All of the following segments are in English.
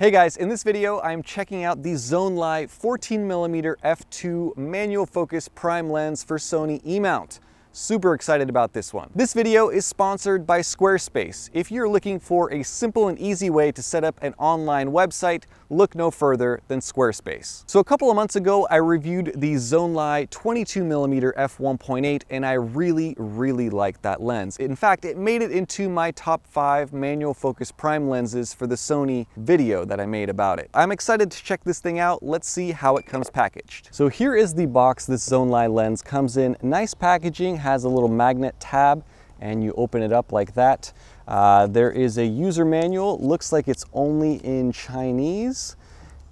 Hey guys, in this video I'm checking out the Zonlai 14mm f2 manual focus prime lens for Sony E-mount. Super excited about this one. This video is sponsored by Squarespace. If you're looking for a simple and easy way to set up an online website, look no further than Squarespace. So a couple of months ago, I reviewed the Zonlai 22mm f1.8 and I really, really liked that lens. In fact, it made it into my top five manual focus prime lenses for the Sony video that I made about it. I'm excited to check this thing out. Let's see how it comes packaged. So here is the box this Zonlai lens comes in. Nice packaging, has a little magnet tab and you open it up like that. Uh, there is a user manual, looks like it's only in Chinese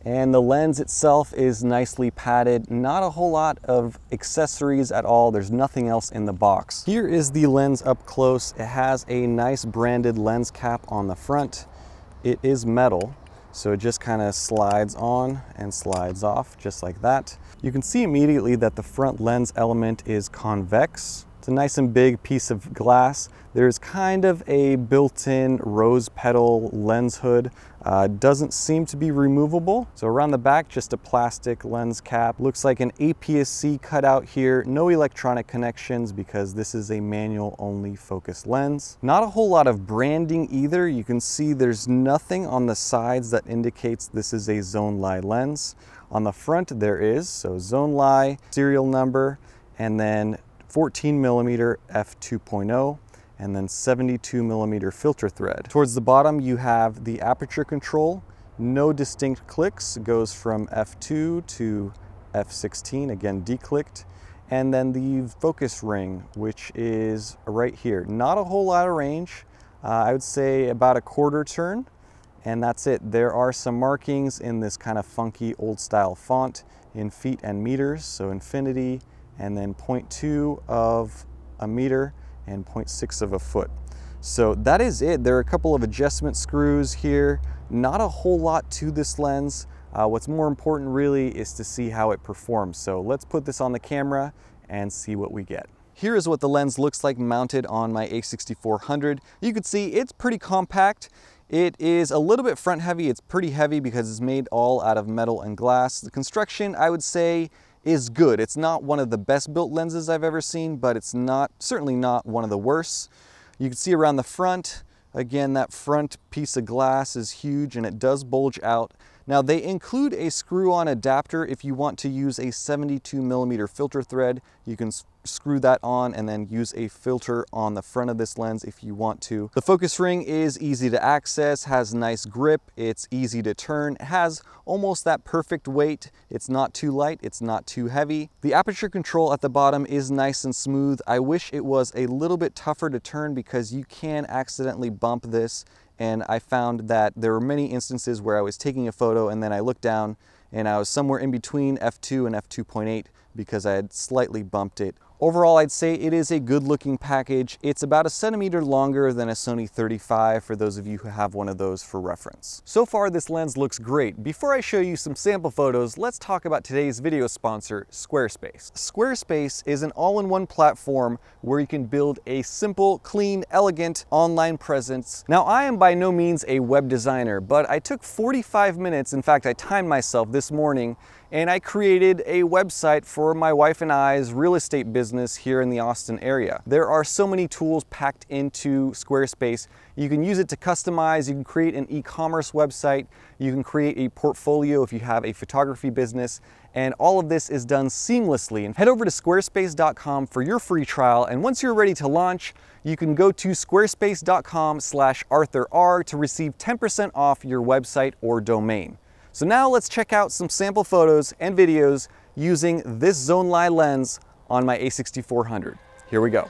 and the lens itself is nicely padded. Not a whole lot of accessories at all. There's nothing else in the box. Here is the lens up close. It has a nice branded lens cap on the front. It is metal, so it just kind of slides on and slides off just like that. You can see immediately that the front lens element is convex. It's a nice and big piece of glass. There's kind of a built-in rose petal lens hood. Uh, doesn't seem to be removable. So around the back, just a plastic lens cap. Looks like an APS-C cutout here. No electronic connections because this is a manual only focus lens. Not a whole lot of branding either. You can see there's nothing on the sides that indicates this is a Zonlai lens. On the front there is, so Zonlai, serial number, and then 14 millimeter f2.0 and then 72 millimeter filter thread. Towards the bottom you have the aperture control, no distinct clicks, it goes from f2 to f16, again declicked, and then the focus ring, which is right here. Not a whole lot of range, uh, I would say about a quarter turn, and that's it. There are some markings in this kind of funky old style font in feet and meters, so infinity, and then 0.2 of a meter and 0.6 of a foot. So that is it. There are a couple of adjustment screws here. Not a whole lot to this lens. Uh, what's more important really is to see how it performs. So let's put this on the camera and see what we get. Here is what the lens looks like mounted on my a6400. You can see it's pretty compact. It is a little bit front heavy. It's pretty heavy because it's made all out of metal and glass. The construction, I would say, is good. It's not one of the best built lenses I've ever seen, but it's not certainly not one of the worst. You can see around the front, again, that front piece of glass is huge and it does bulge out. Now they include a screw-on adapter if you want to use a 72 millimeter filter thread. You can screw that on and then use a filter on the front of this lens if you want to. The focus ring is easy to access, has nice grip, it's easy to turn, has almost that perfect weight. It's not too light, it's not too heavy. The aperture control at the bottom is nice and smooth. I wish it was a little bit tougher to turn because you can accidentally bump this and I found that there were many instances where I was taking a photo and then I looked down and I was somewhere in between f2 and f2.8 because I had slightly bumped it Overall, I'd say it is a good looking package. It's about a centimeter longer than a Sony 35 for those of you who have one of those for reference. So far, this lens looks great. Before I show you some sample photos, let's talk about today's video sponsor, Squarespace. Squarespace is an all-in-one platform where you can build a simple, clean, elegant online presence. Now, I am by no means a web designer, but I took 45 minutes, in fact, I timed myself this morning and I created a website for my wife and I's real estate business here in the Austin area. There are so many tools packed into Squarespace. You can use it to customize, you can create an e-commerce website, you can create a portfolio if you have a photography business, and all of this is done seamlessly. And head over to squarespace.com for your free trial, and once you're ready to launch, you can go to squarespace.com slash arthurr to receive 10% off your website or domain. So now let's check out some sample photos and videos using this Zonlai lens on my a6400. Here we go.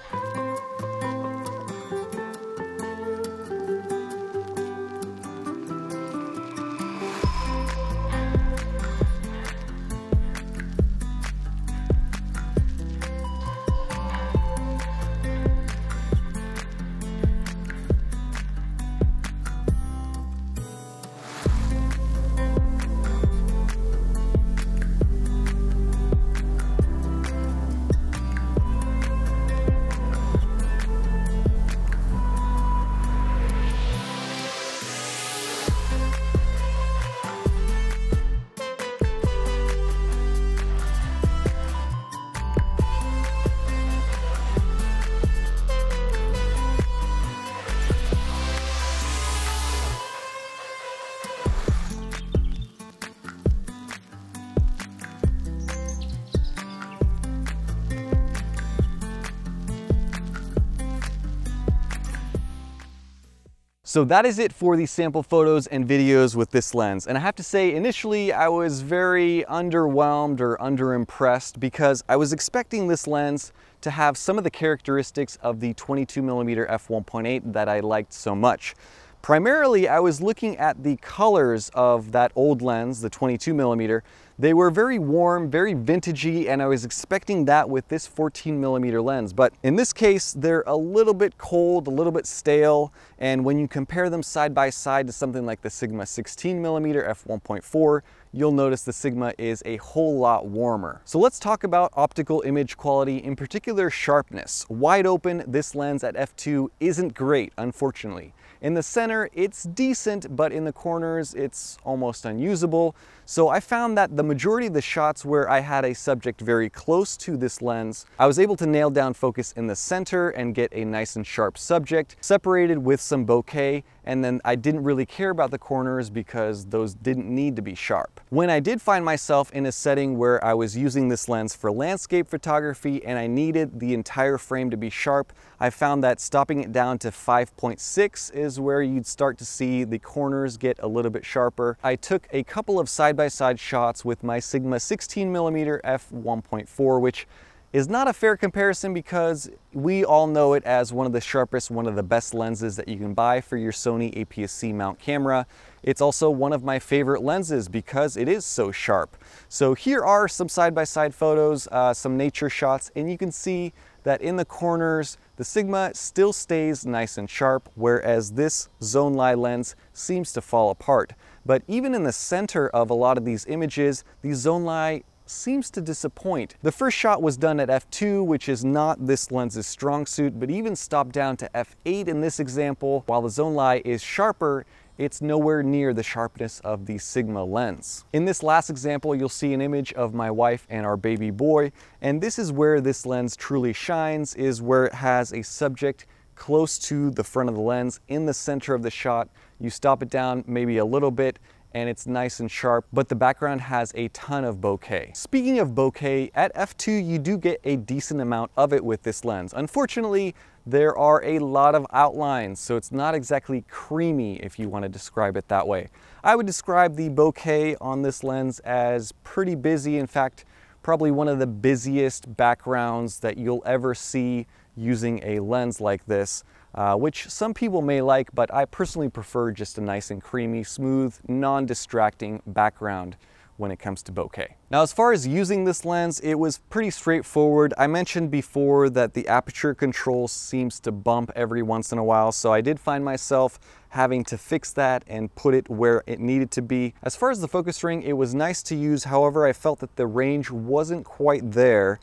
So that is it for the sample photos and videos with this lens. And I have to say, initially I was very underwhelmed or underimpressed because I was expecting this lens to have some of the characteristics of the 22 millimeter f1.8 that I liked so much. Primarily, I was looking at the colors of that old lens, the 22 millimeter. They were very warm, very vintagey, and I was expecting that with this 14 millimeter lens. But in this case, they're a little bit cold, a little bit stale, and when you compare them side by side to something like the Sigma 16 millimeter f1.4, you'll notice the Sigma is a whole lot warmer. So let's talk about optical image quality, in particular sharpness. Wide open, this lens at f2 isn't great, unfortunately. In the center, it's decent, but in the corners, it's almost unusable. So I found that the majority of the shots where I had a subject very close to this lens, I was able to nail down focus in the center and get a nice and sharp subject, separated with some bokeh, and then I didn't really care about the corners because those didn't need to be sharp. When I did find myself in a setting where I was using this lens for landscape photography and I needed the entire frame to be sharp, I found that stopping it down to 5.6 is where you'd start to see the corners get a little bit sharper. I took a couple of side-by-side -side shots with my Sigma 16mm f1.4, which is not a fair comparison because we all know it as one of the sharpest, one of the best lenses that you can buy for your Sony APS-C mount camera. It's also one of my favorite lenses because it is so sharp. So here are some side-by-side -side photos, uh, some nature shots, and you can see that in the corners, the Sigma still stays nice and sharp, whereas this Zonlai lens seems to fall apart. But even in the center of a lot of these images, the Zonlai seems to disappoint. The first shot was done at f2, which is not this lens's strong suit, but even stopped down to f8 in this example, while the Zonlai is sharper, it's nowhere near the sharpness of the Sigma lens. In this last example, you'll see an image of my wife and our baby boy, and this is where this lens truly shines, is where it has a subject close to the front of the lens in the center of the shot. You stop it down maybe a little bit, and it's nice and sharp, but the background has a ton of bokeh. Speaking of bokeh, at f2 you do get a decent amount of it with this lens. Unfortunately, there are a lot of outlines, so it's not exactly creamy if you want to describe it that way. I would describe the bokeh on this lens as pretty busy. In fact, probably one of the busiest backgrounds that you'll ever see using a lens like this uh, which some people may like, but I personally prefer just a nice and creamy, smooth, non-distracting background when it comes to bokeh. Now as far as using this lens, it was pretty straightforward. I mentioned before that the aperture control seems to bump every once in a while, so I did find myself having to fix that and put it where it needed to be. As far as the focus ring, it was nice to use, however I felt that the range wasn't quite there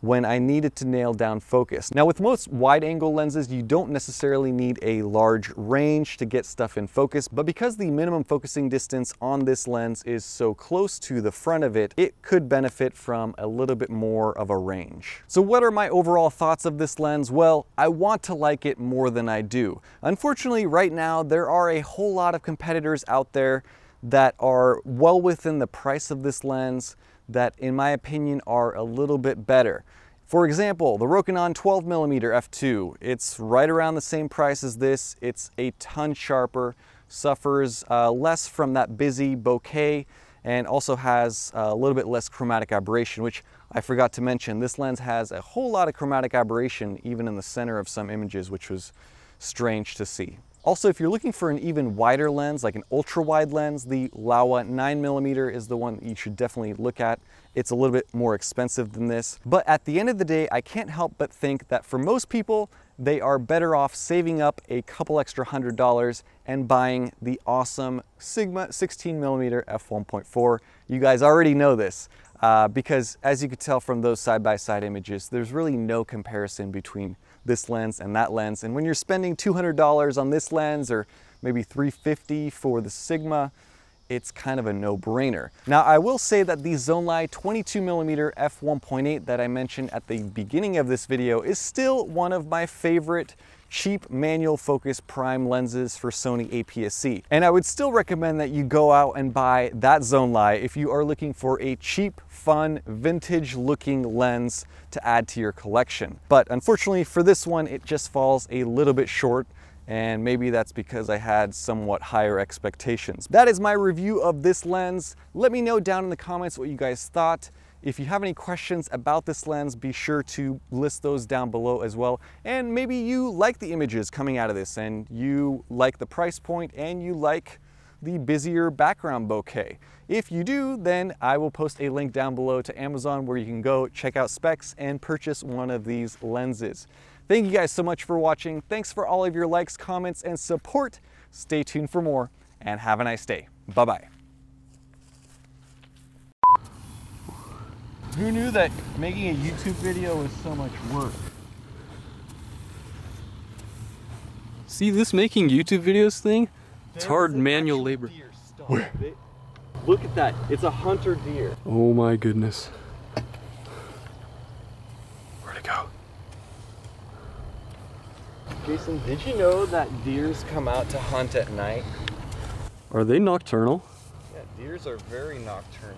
when I needed to nail down focus. Now with most wide angle lenses, you don't necessarily need a large range to get stuff in focus, but because the minimum focusing distance on this lens is so close to the front of it, it could benefit from a little bit more of a range. So what are my overall thoughts of this lens? Well, I want to like it more than I do. Unfortunately, right now, there are a whole lot of competitors out there that are well within the price of this lens that in my opinion are a little bit better. For example, the Rokinon 12mm f2, it's right around the same price as this. It's a ton sharper, suffers uh, less from that busy bokeh, and also has a little bit less chromatic aberration, which I forgot to mention. This lens has a whole lot of chromatic aberration even in the center of some images, which was strange to see. Also, if you're looking for an even wider lens, like an ultra wide lens, the Laowa 9mm is the one that you should definitely look at. It's a little bit more expensive than this. But at the end of the day, I can't help but think that for most people, they are better off saving up a couple extra hundred dollars and buying the awesome Sigma 16mm f1.4. You guys already know this. Uh, because as you could tell from those side-by-side -side images, there's really no comparison between this lens and that lens. And when you're spending $200 on this lens or maybe 350 for the Sigma, it's kind of a no-brainer. Now, I will say that the Zonlai 22mm f1.8 that I mentioned at the beginning of this video is still one of my favorite cheap manual focus prime lenses for Sony APS-C. And I would still recommend that you go out and buy that zone Zonlai if you are looking for a cheap, fun, vintage looking lens to add to your collection. But unfortunately for this one, it just falls a little bit short and maybe that's because I had somewhat higher expectations. That is my review of this lens. Let me know down in the comments what you guys thought. If you have any questions about this lens, be sure to list those down below as well. And maybe you like the images coming out of this and you like the price point and you like the busier background bokeh. If you do, then I will post a link down below to Amazon where you can go check out specs and purchase one of these lenses. Thank you guys so much for watching. Thanks for all of your likes, comments, and support. Stay tuned for more and have a nice day. Bye-bye. Who knew that making a YouTube video was so much work? See this making YouTube videos thing? It's hard manual labor. Where? Look at that. It's a hunter deer. Oh my goodness. Where'd it go? Jason, did you know that deers come out to hunt at night? Are they nocturnal? Yeah, deers are very nocturnal.